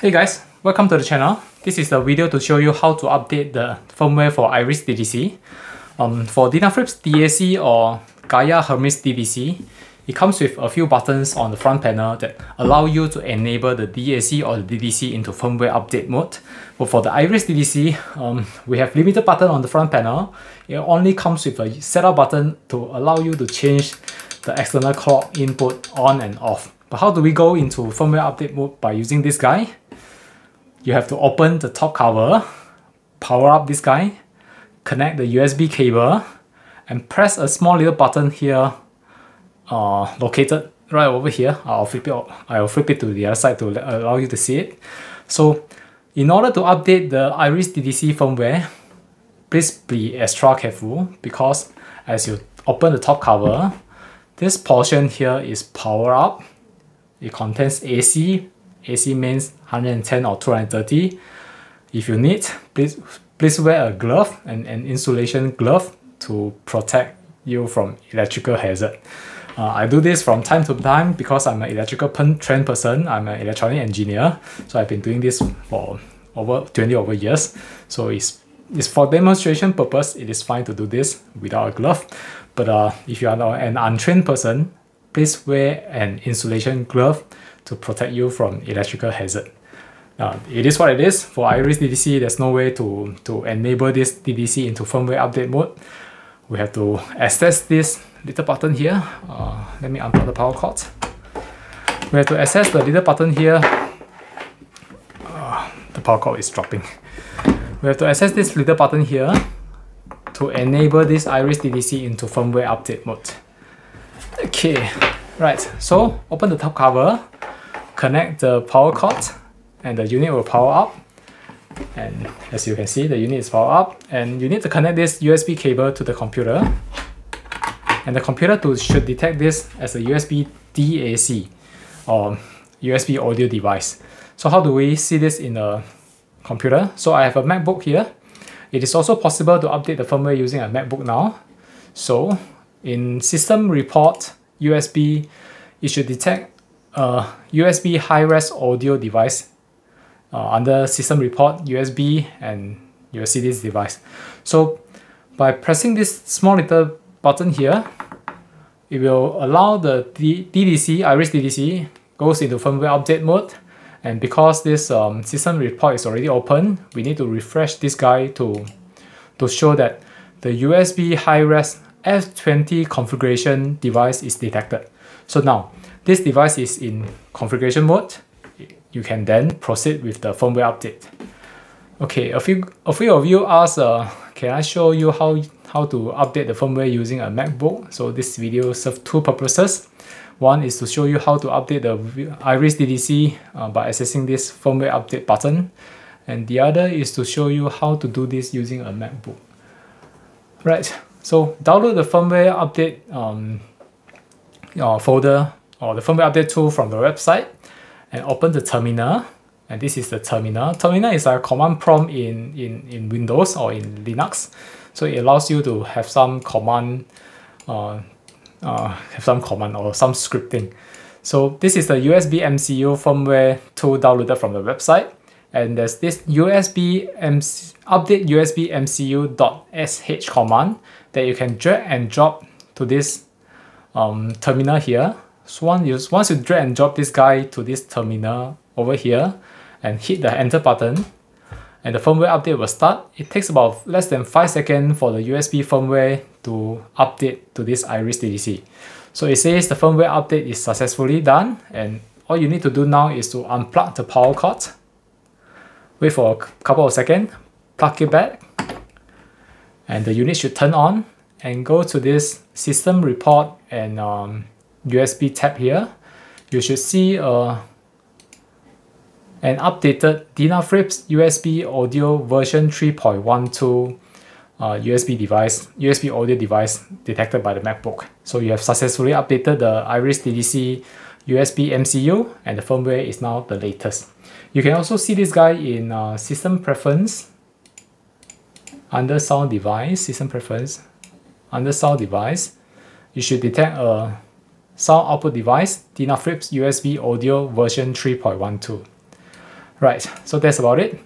Hey guys, welcome to the channel. This is the video to show you how to update the firmware for Iris DDC. Um, for Denafrips DAC or Gaia Hermes DDC, it comes with a few buttons on the front panel that allow you to enable the DAC or the DDC into firmware update mode. But for the Iris DDC, um, we have limited button on the front panel. It only comes with a setup button to allow you to change the external clock input on and off. But how do we go into firmware update mode by using this guy? You have to open the top cover, power up this guy, connect the USB cable, and press a small little button here uh, located right over here. I'll flip it, I'll flip it to the other side to allow you to see it. So in order to update the Iris DDC firmware, please be extra careful because as you open the top cover, this portion here is power up. It contains AC, AC means 110 or 230. If you need, please please wear a glove and an insulation glove to protect you from electrical hazard. Uh, I do this from time to time because I'm an electrical trained person. I'm an electronic engineer, so I've been doing this for over 20 over years. So it's it's for demonstration purpose. It is fine to do this without a glove. But uh, if you are an untrained person, please wear an insulation glove to protect you from electrical hazard. Uh, it is what it is. For Iris DDC, there's no way to, to enable this DDC into firmware update mode. We have to access this little button here. Uh, let me unplug the power cord. We have to access the little button here. Uh, the power cord is dropping. We have to access this little button here to enable this Iris DDC into firmware update mode. Okay, right, so open the top cover connect the power cord and the unit will power up and as you can see the unit is powered up and you need to connect this USB cable to the computer and the computer to, should detect this as a USB DAC or USB audio device. So how do we see this in a computer? So I have a MacBook here. It is also possible to update the firmware using a MacBook now. So in system report USB, it should detect a USB high-res audio device uh, under system report USB and you will see this device. So by pressing this small little button here, it will allow the DDC, Iris DDC, goes into firmware update mode. And because this um, system report is already open, we need to refresh this guy to, to show that the USB high-res F20 configuration device is detected. So now, this device is in configuration mode. You can then proceed with the firmware update. Okay, a few, a few of you asked, uh, can I show you how, how to update the firmware using a MacBook? So this video serves two purposes. One is to show you how to update the Iris DDC uh, by accessing this firmware update button. And the other is to show you how to do this using a MacBook. Right, so download the firmware update um, uh, folder or the firmware update tool from the website and open the terminal and this is the terminal. Terminal is a command prompt in, in, in Windows or in Linux. So it allows you to have some command, uh, uh, have some command or some scripting. So this is the USB MCU firmware tool downloaded from the website. And there's this USB MC, update USB MCU.sh command that you can drag and drop to this um, terminal here so once you, once you drag and drop this guy to this terminal over here and hit the enter button and the firmware update will start. It takes about less than 5 seconds for the USB firmware to update to this Iris DDC. So it says the firmware update is successfully done and all you need to do now is to unplug the power cord, wait for a couple of seconds, plug it back, and the unit should turn on and go to this system report and um, USB tab here, you should see uh, an updated Denafrips USB audio version 3.12 uh, USB device, USB audio device detected by the MacBook. So you have successfully updated the Iris DDC USB MCU and the firmware is now the latest. You can also see this guy in uh, system preference under sound device, system preference, under sound device, you should detect a sound output device, Denafrips USB audio version 3.12. Right, so that's about it.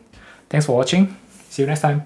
Thanks for watching. See you next time.